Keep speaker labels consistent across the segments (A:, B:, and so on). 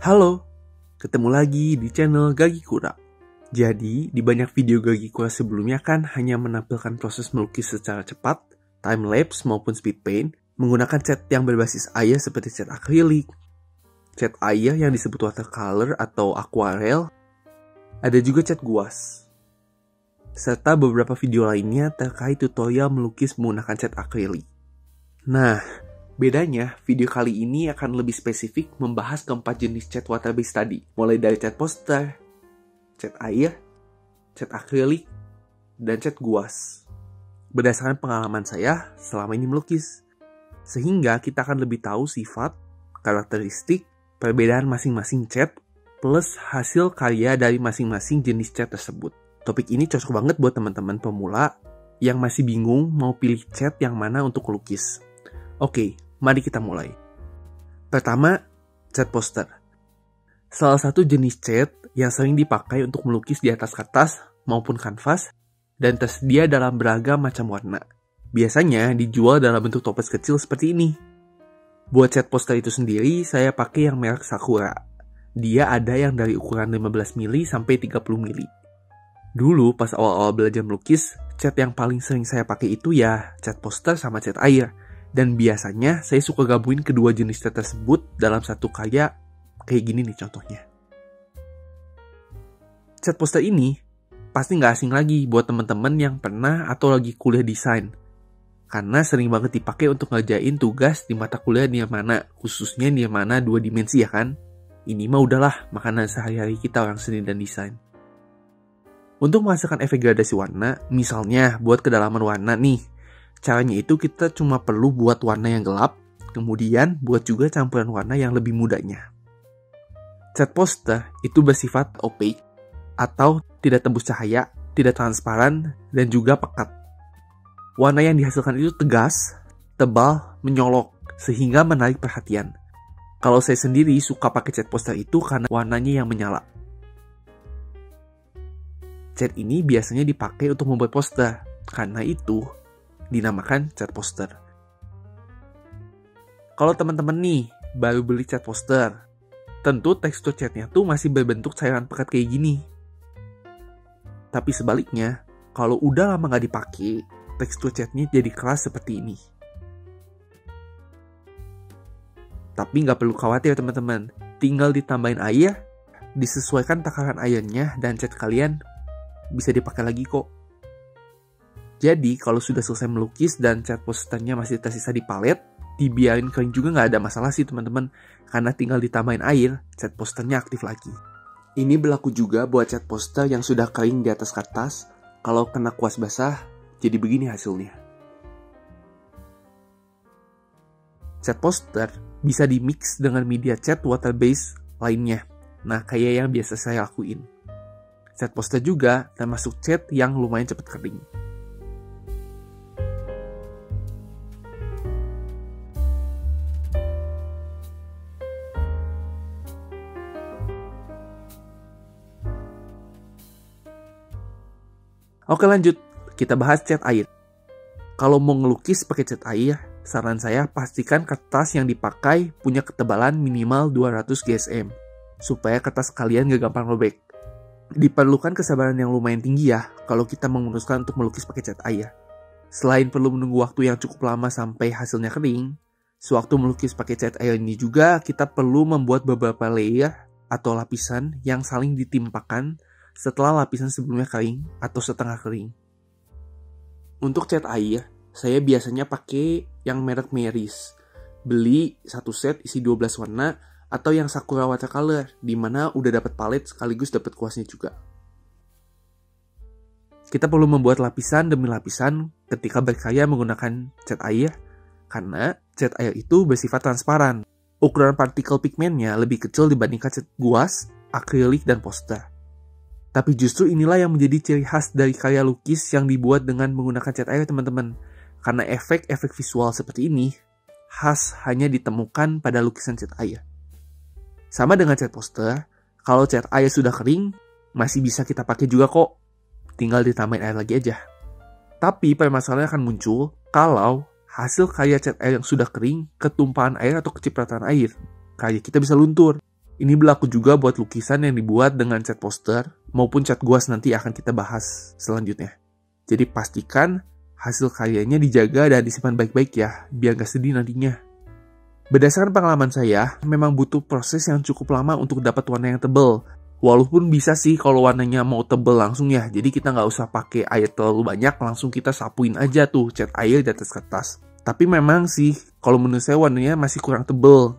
A: Halo, ketemu lagi di channel Gagi Kura. Jadi, di banyak video Gagi Kura sebelumnya kan hanya menampilkan proses melukis secara cepat, time lapse maupun speed paint, menggunakan cat yang berbasis air seperti cat akrilik, cat air yang disebut watercolor atau aquarel, ada juga cat guas, serta beberapa video lainnya terkait tutorial melukis menggunakan cat akrilik. Nah, Bedanya, video kali ini akan lebih spesifik membahas keempat jenis cat water base tadi, mulai dari cat poster, cat air, cat akrilik, dan cat guas. Berdasarkan pengalaman saya selama ini melukis, sehingga kita akan lebih tahu sifat, karakteristik, perbedaan masing-masing cat, plus hasil karya dari masing-masing jenis cat tersebut. Topik ini cocok banget buat teman-teman pemula yang masih bingung mau pilih cat yang mana untuk lukis. Oke, Mari kita mulai. Pertama, cat poster. Salah satu jenis cat yang sering dipakai untuk melukis di atas kertas maupun kanvas dan tersedia dalam beragam macam warna. Biasanya dijual dalam bentuk toples kecil seperti ini. Buat cat poster itu sendiri, saya pakai yang merek Sakura. Dia ada yang dari ukuran 15 mili sampai 30 mili. Dulu pas awal-awal belajar melukis, cat yang paling sering saya pakai itu ya cat poster sama cat air dan biasanya saya suka gabungin kedua jenis cat tersebut dalam satu karya kayak gini nih contohnya. Cat poster ini pasti nggak asing lagi buat teman-teman yang pernah atau lagi kuliah desain. Karena sering banget dipakai untuk ngerjain tugas di mata kuliah di mana, khususnya di mana dua dimensi ya kan. Ini mah udahlah makanan sehari-hari kita orang seni dan desain. Untuk menghasilkan efek gradasi warna, misalnya buat kedalaman warna nih, Caranya itu kita cuma perlu buat warna yang gelap, kemudian buat juga campuran warna yang lebih mudanya. Cat poster itu bersifat opaque atau tidak tembus cahaya, tidak transparan, dan juga pekat. Warna yang dihasilkan itu tegas, tebal, menyolok, sehingga menarik perhatian. Kalau saya sendiri suka pakai cat poster itu karena warnanya yang menyala. Cat ini biasanya dipakai untuk membuat poster, karena itu dinamakan cat poster. Kalau teman-teman nih baru beli cat poster, tentu tekstur catnya tuh masih berbentuk cairan pekat kayak gini. Tapi sebaliknya, kalau udah lama nggak dipakai, tekstur catnya jadi keras seperti ini. Tapi nggak perlu khawatir teman-teman, tinggal ditambahin air, disesuaikan takaran airnya, dan cat kalian bisa dipakai lagi kok. Jadi kalau sudah selesai melukis dan cat posternya masih tersisa di palet, dibiarin kering juga nggak ada masalah sih teman-teman. Karena tinggal ditambahin air, cat posternya aktif lagi. Ini berlaku juga buat cat poster yang sudah kering di atas kertas. Kalau kena kuas basah, jadi begini hasilnya. Cat poster bisa dimix dengan media cat water base lainnya. Nah, kayak yang biasa saya lakuin. Cat poster juga termasuk cat yang lumayan cepat kering. Oke lanjut, kita bahas cat air. Kalau mau ngelukis pakai cat air, saran saya pastikan kertas yang dipakai punya ketebalan minimal 200 GSM, supaya kertas kalian gak gampang robek. Diperlukan kesabaran yang lumayan tinggi ya, kalau kita memutuskan untuk melukis pakai cat air. Selain perlu menunggu waktu yang cukup lama sampai hasilnya kering, sewaktu melukis pakai cat air ini juga kita perlu membuat beberapa layer atau lapisan yang saling ditimpakan setelah lapisan sebelumnya kering atau setengah kering. Untuk cat air, saya biasanya pakai yang merek Meris. Beli satu set isi 12 warna atau yang Sakura Watercolor, di mana udah dapat palet sekaligus dapat kuasnya juga. Kita perlu membuat lapisan demi lapisan ketika berkarya menggunakan cat air, karena cat air itu bersifat transparan. Ukuran partikel pigmennya lebih kecil dibandingkan cat guas, akrilik, dan poster. Tapi justru inilah yang menjadi ciri khas dari karya lukis yang dibuat dengan menggunakan cat air teman-teman. Karena efek-efek visual seperti ini khas hanya ditemukan pada lukisan cat air. Sama dengan cat poster, kalau cat air sudah kering, masih bisa kita pakai juga kok. Tinggal ditambahin air lagi aja. Tapi permasalahan akan muncul kalau hasil karya cat air yang sudah kering ketumpahan air atau kecipratan air. Karya kita bisa luntur. Ini berlaku juga buat lukisan yang dibuat dengan cat poster maupun cat guas nanti akan kita bahas selanjutnya. Jadi pastikan hasil karyanya dijaga dan disimpan baik-baik ya, biar gak sedih nantinya. Berdasarkan pengalaman saya, memang butuh proses yang cukup lama untuk dapat warna yang tebal. Walaupun bisa sih kalau warnanya mau tebel langsung ya, jadi kita nggak usah pakai air terlalu banyak, langsung kita sapuin aja tuh cat air di atas kertas. Tapi memang sih, kalau menurut saya warnanya masih kurang tebel.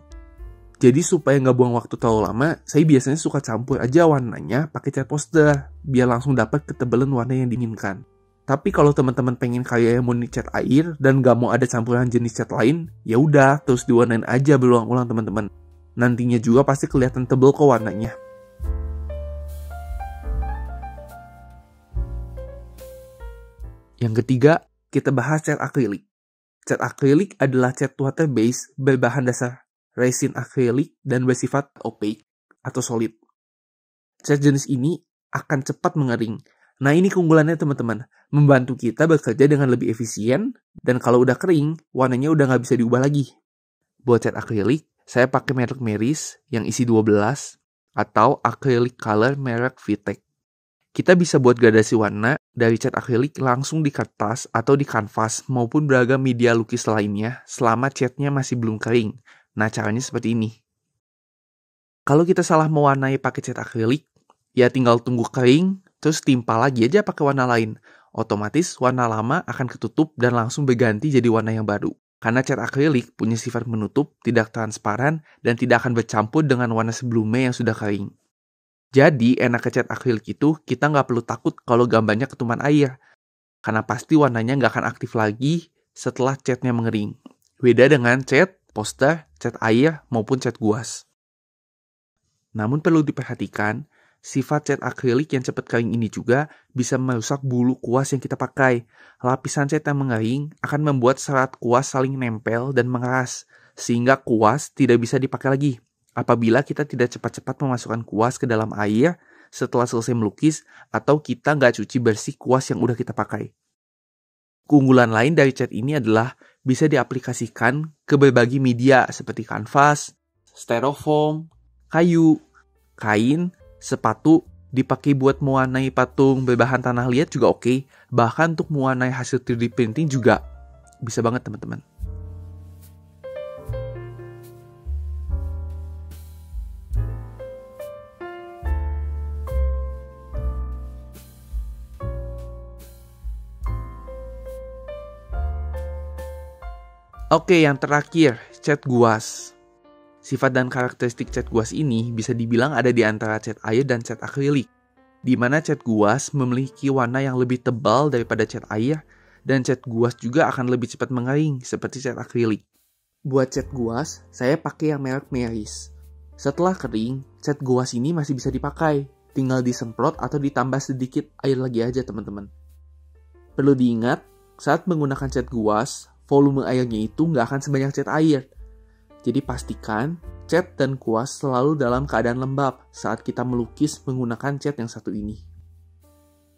A: Jadi supaya nggak buang waktu terlalu lama, saya biasanya suka campur aja warnanya pakai cat poster, biar langsung dapat ketebalan warna yang diinginkan. Tapi kalau teman-teman pengen kayak mau cat air dan nggak mau ada campuran jenis cat lain, ya udah terus diwarnain aja berulang-ulang teman-teman. Nantinya juga pasti kelihatan tebel kok warnanya. Yang ketiga, kita bahas cat akrilik. Cat akrilik adalah cat water base berbahan dasar resin akrilik dan bersifat opaque atau solid. Cat jenis ini akan cepat mengering. Nah ini keunggulannya teman-teman, membantu kita bekerja dengan lebih efisien, dan kalau udah kering, warnanya udah nggak bisa diubah lagi. Buat cat akrilik, saya pakai merek Meris yang isi 12, atau acrylic color merek Vitek. Kita bisa buat gradasi warna dari cat akrilik langsung di kertas atau di kanvas maupun beragam media lukis lainnya selama catnya masih belum kering. Nah, caranya seperti ini. Kalau kita salah mewarnai pakai cat akrilik, ya tinggal tunggu kering, terus timpa lagi aja pakai warna lain. Otomatis warna lama akan ketutup dan langsung berganti jadi warna yang baru. Karena cat akrilik punya sifat menutup, tidak transparan, dan tidak akan bercampur dengan warna sebelumnya yang sudah kering. Jadi, enak cat akrilik itu kita nggak perlu takut kalau gambarnya ketuman air. Karena pasti warnanya nggak akan aktif lagi setelah catnya mengering. Beda dengan cat poster, cat air, maupun cat guas. Namun perlu diperhatikan, sifat cat akrilik yang cepat kering ini juga bisa merusak bulu kuas yang kita pakai. Lapisan cat yang mengering akan membuat serat kuas saling nempel dan mengeras, sehingga kuas tidak bisa dipakai lagi. Apabila kita tidak cepat-cepat memasukkan kuas ke dalam air setelah selesai melukis, atau kita nggak cuci bersih kuas yang udah kita pakai. Keunggulan lain dari cat ini adalah bisa diaplikasikan ke berbagai media seperti kanvas, styrofoam, kayu, kain, sepatu, dipakai buat mewarnai patung berbahan tanah liat juga oke. Bahkan untuk mewarnai hasil 3D printing juga bisa banget teman-teman. Oke, yang terakhir, cat guas. Sifat dan karakteristik cat guas ini bisa dibilang ada di antara cat air dan cat akrilik, di mana cat guas memiliki warna yang lebih tebal daripada cat air, dan cat guas juga akan lebih cepat mengering seperti cat akrilik. Buat cat guas, saya pakai yang merek Meris. Setelah kering, cat guas ini masih bisa dipakai, tinggal disemprot atau ditambah sedikit air lagi aja teman-teman. Perlu diingat, saat menggunakan cat guas, volume airnya itu nggak akan sebanyak cat air. Jadi pastikan cat dan kuas selalu dalam keadaan lembab saat kita melukis menggunakan cat yang satu ini.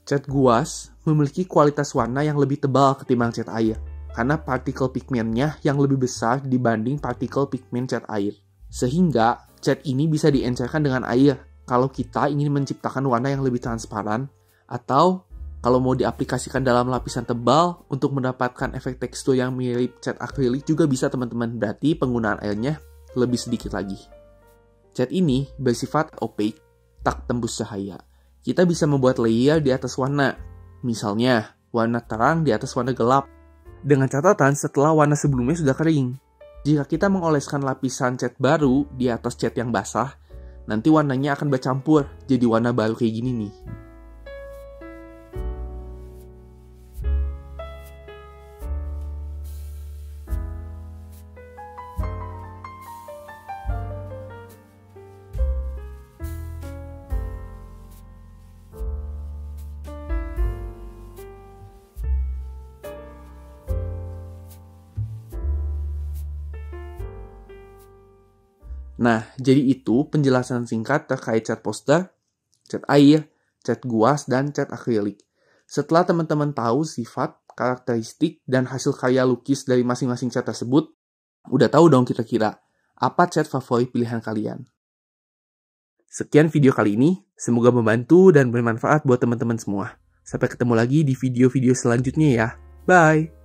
A: Cat guas memiliki kualitas warna yang lebih tebal ketimbang cat air, karena partikel pigmennya yang lebih besar dibanding partikel pigmen cat air. Sehingga cat ini bisa diencerkan dengan air kalau kita ingin menciptakan warna yang lebih transparan atau kalau mau diaplikasikan dalam lapisan tebal untuk mendapatkan efek tekstur yang mirip cat akrilik juga bisa teman-teman. Berarti penggunaan airnya lebih sedikit lagi. Cat ini bersifat opaque, tak tembus cahaya. Kita bisa membuat layer di atas warna. Misalnya, warna terang di atas warna gelap. Dengan catatan setelah warna sebelumnya sudah kering. Jika kita mengoleskan lapisan cat baru di atas cat yang basah, nanti warnanya akan bercampur jadi warna baru kayak gini nih. Nah, jadi itu penjelasan singkat terkait cat poster, cat air, cat guas, dan cat akrilik. Setelah teman-teman tahu sifat, karakteristik, dan hasil karya lukis dari masing-masing cat tersebut, udah tahu dong kira-kira apa cat favorit pilihan kalian. Sekian video kali ini, semoga membantu dan bermanfaat buat teman-teman semua. Sampai ketemu lagi di video-video selanjutnya ya. Bye!